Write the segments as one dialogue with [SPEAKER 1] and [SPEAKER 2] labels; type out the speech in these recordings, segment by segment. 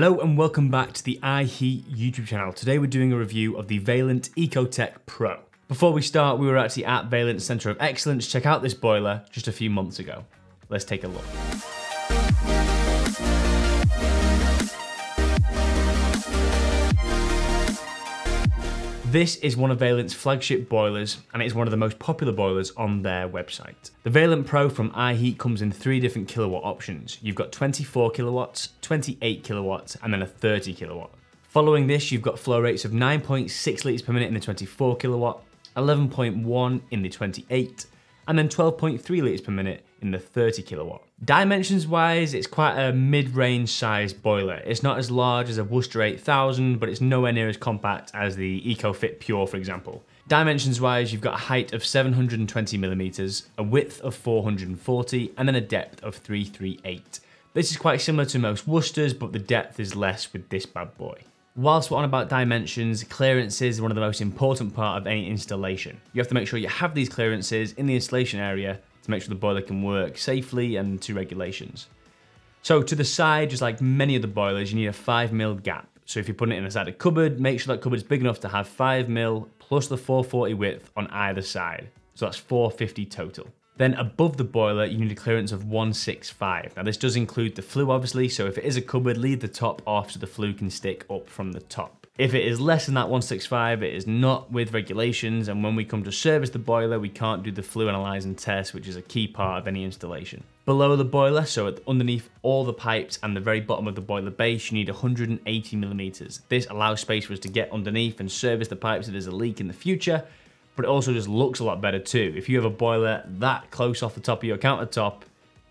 [SPEAKER 1] Hello and welcome back to the iHeat YouTube channel. Today we're doing a review of the Vaillant EcoTec Pro. Before we start, we were actually at Vaillant Centre of Excellence. Check out this boiler just a few months ago. Let's take a look. This is one of Vaillant's flagship boilers and it is one of the most popular boilers on their website. The Vaillant Pro from iHeat comes in three different kilowatt options. You've got 24 kilowatts, 28 kilowatts and then a 30 kilowatt. Following this you've got flow rates of 9.6 litres per minute in the 24 kilowatt, 11.1 in the 28 and then 12.3 litres per minute in the 30 kilowatt. Dimensions wise, it's quite a mid-range size boiler. It's not as large as a Worcester 8000, but it's nowhere near as compact as the EcoFit Pure, for example. Dimensions wise, you've got a height of 720 millimeters, a width of 440, and then a depth of 338. This is quite similar to most Worcesters, but the depth is less with this bad boy. Whilst we're on about dimensions, clearances are one of the most important part of any installation. You have to make sure you have these clearances in the installation area to make sure the boiler can work safely and to regulations. So to the side, just like many of the boilers, you need a 5mm gap. So if you're putting it inside a cupboard, make sure that cupboard's big enough to have 5mm plus the 440 width on either side. So that's 450 total. Then above the boiler, you need a clearance of 165. Now this does include the flue obviously, so if it is a cupboard, leave the top off so the flue can stick up from the top. If it is less than that 165, it is not with regulations, and when we come to service the boiler, we can't do the flue analyze and test, which is a key part of any installation. Below the boiler, so underneath all the pipes and the very bottom of the boiler base, you need 180 millimeters. This allows space for us to get underneath and service the pipes if there's a leak in the future, but it also just looks a lot better too. If you have a boiler that close off the top of your countertop,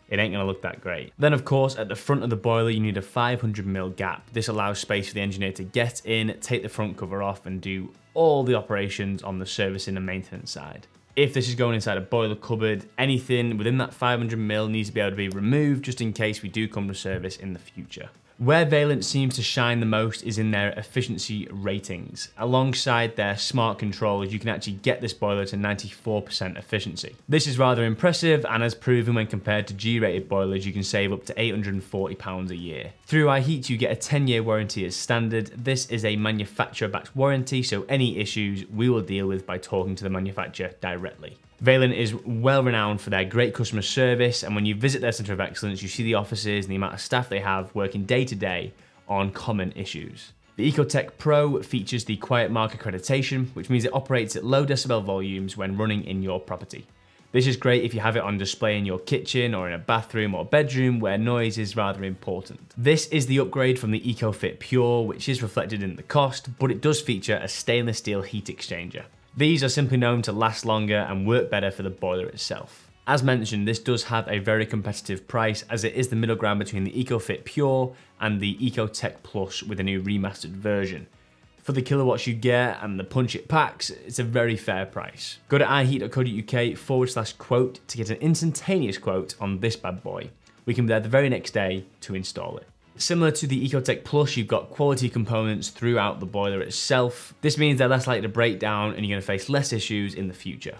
[SPEAKER 1] it ain't gonna look that great. Then of course, at the front of the boiler, you need a 500 mil gap. This allows space for the engineer to get in, take the front cover off and do all the operations on the servicing and maintenance side. If this is going inside a boiler cupboard, anything within that 500 mil needs to be able to be removed just in case we do come to service in the future. Where Valence seems to shine the most is in their efficiency ratings. Alongside their smart controls, you can actually get this boiler to 94% efficiency. This is rather impressive and as proven when compared to G-rated boilers, you can save up to £840 a year. Through iHeat, you get a 10 year warranty as standard. This is a manufacturer backed warranty, so any issues we will deal with by talking to the manufacturer directly. Vaillant is well renowned for their great customer service, and when you visit their Centre of Excellence, you see the offices and the amount of staff they have working day to day on common issues. The EcoTec Pro features the Quiet Mark accreditation, which means it operates at low decibel volumes when running in your property. This is great if you have it on display in your kitchen or in a bathroom or bedroom where noise is rather important. This is the upgrade from the EcoFit Pure, which is reflected in the cost, but it does feature a stainless steel heat exchanger. These are simply known to last longer and work better for the boiler itself. As mentioned, this does have a very competitive price as it is the middle ground between the EcoFit Pure and the EcoTec Plus with a new remastered version. For the kilowatts you get and the punch it packs, it's a very fair price. Go to iheat.co.uk forward slash quote to get an instantaneous quote on this bad boy. We can be there the very next day to install it. Similar to the EcoTec Plus, you've got quality components throughout the boiler itself. This means they're less likely to break down and you're gonna face less issues in the future.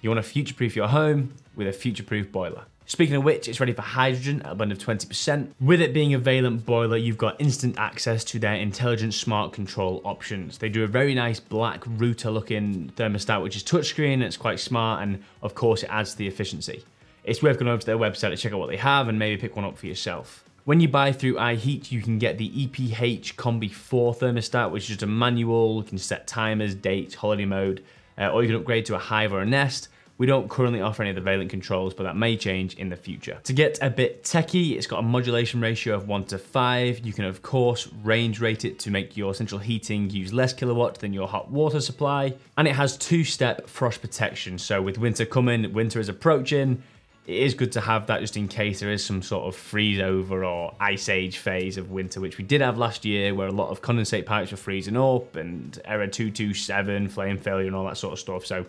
[SPEAKER 1] You wanna future-proof your home with a future-proof boiler. Speaking of which, it's ready for hydrogen at a blend of 20%. With it being a Vaillant boiler, you've got instant access to their intelligent smart control options. They do a very nice black router looking thermostat, which is touchscreen, it's quite smart, and of course it adds to the efficiency. It's worth going over to their website to check out what they have and maybe pick one up for yourself. When you buy through iHeat, you can get the EPH Combi 4 thermostat, which is just a manual. You can set timers, dates, holiday mode, uh, or you can upgrade to a Hive or a Nest. We don't currently offer any of the Vaillant controls, but that may change in the future. To get a bit techie, it's got a modulation ratio of 1 to 5. You can, of course, range rate it to make your central heating use less kilowatt than your hot water supply. And it has two-step frost protection. So with winter coming, winter is approaching, it is good to have that just in case there is some sort of freeze over or ice age phase of winter, which we did have last year where a lot of condensate pipes were freezing up and error 227, flame failure and all that sort of stuff. So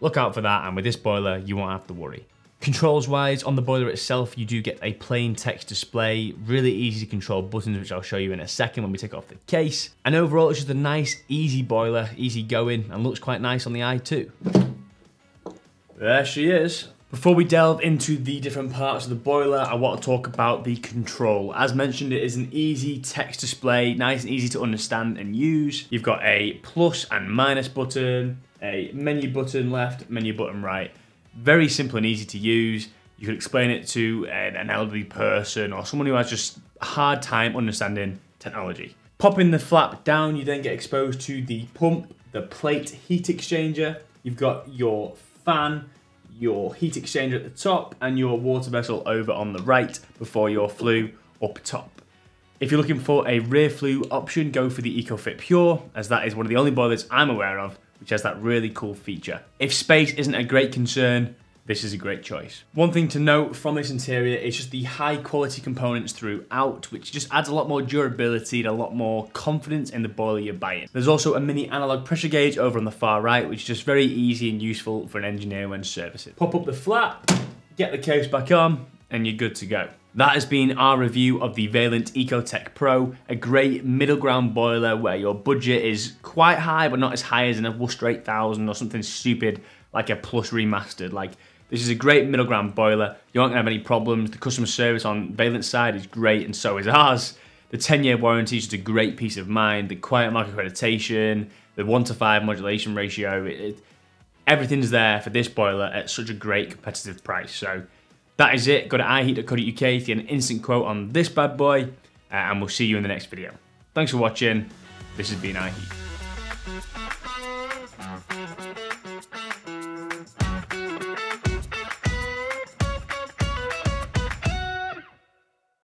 [SPEAKER 1] look out for that. And with this boiler, you won't have to worry. Controls wise, on the boiler itself, you do get a plain text display, really easy to control buttons, which I'll show you in a second when we take off the case. And overall, it's just a nice, easy boiler, easy going, and looks quite nice on the eye too. There she is. Before we delve into the different parts of the boiler, I want to talk about the control. As mentioned, it is an easy text display, nice and easy to understand and use. You've got a plus and minus button, a menu button left, menu button right. Very simple and easy to use. You could explain it to an elderly person or someone who has just a hard time understanding technology. Popping the flap down, you then get exposed to the pump, the plate heat exchanger. You've got your fan, your heat exchanger at the top and your water vessel over on the right before your flue up top. If you're looking for a rear flue option, go for the EcoFit Pure, as that is one of the only boilers I'm aware of which has that really cool feature. If space isn't a great concern, this is a great choice. One thing to note from this interior is just the high quality components throughout, which just adds a lot more durability and a lot more confidence in the boiler you're buying. There's also a mini analog pressure gauge over on the far right, which is just very easy and useful for an engineer when servicing. Pop up the flap, get the case back on, and you're good to go. That has been our review of the Vaillant EcoTec Pro, a great middle ground boiler where your budget is quite high, but not as high as in a Worcester 8000 or something stupid like a Plus Remastered. Like this is a great middle ground boiler. You aren't gonna have any problems. The customer service on Vaillant's side is great and so is ours. The 10 year warranty is just a great peace of mind. The quiet mark accreditation, the 1 to 5 modulation ratio, it, it, everything's there for this boiler at such a great competitive price. So that is it. Go to iheat.co.uk to get an instant quote on this bad boy, uh, and we'll see you in the next video. Thanks for watching. This has been iHeat.